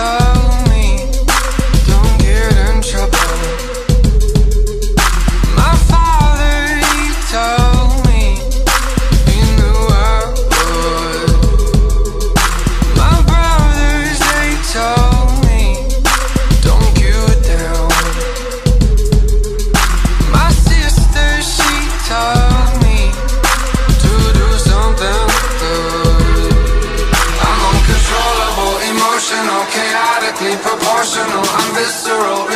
told I'm visceral,